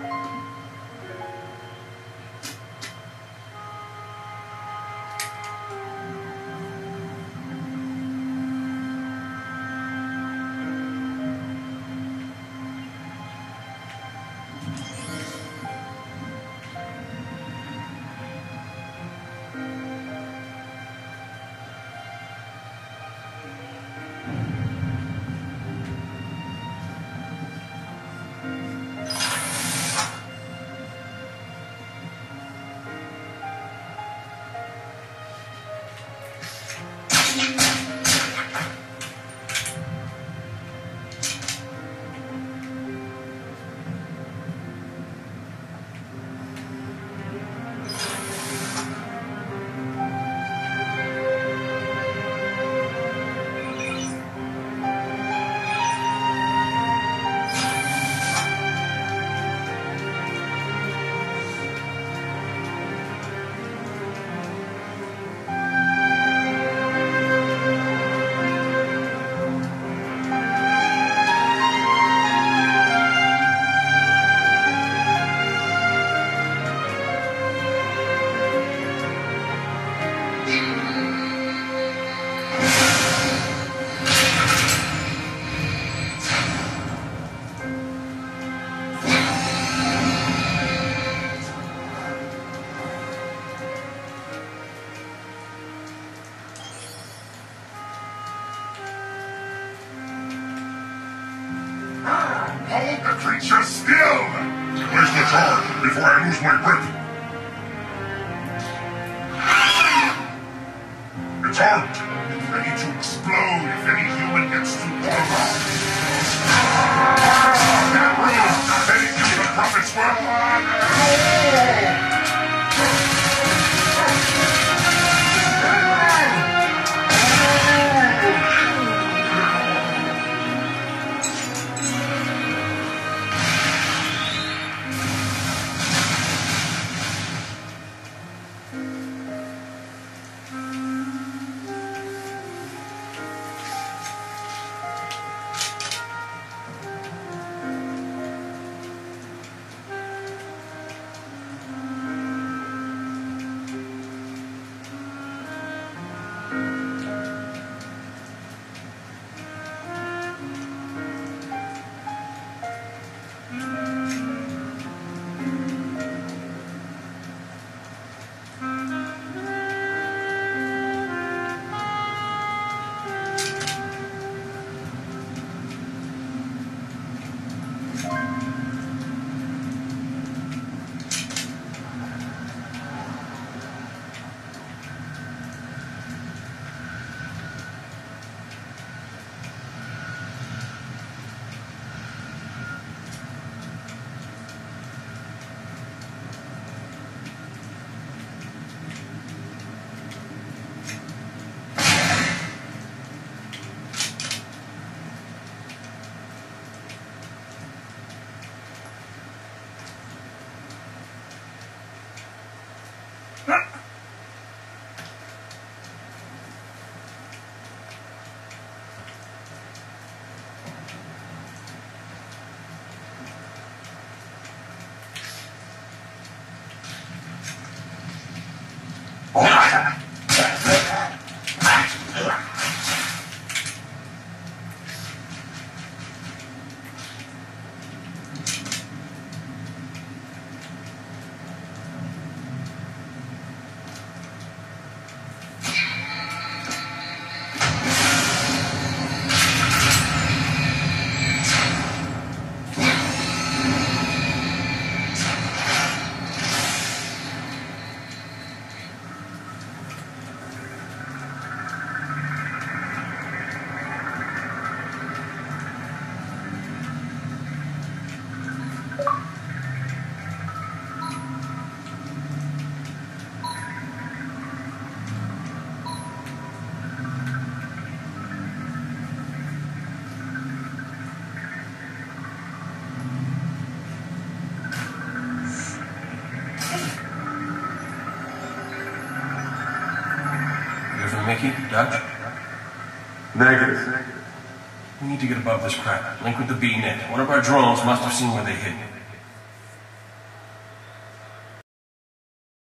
あ! Hold the creature still! Place the charge before I lose my grip? It's armed ready to explode if any human gets too close. Huh? Mickey? Dutch? Negative. We need to get above this crap. Link with the B-net. One of our drones must have seen where they hid.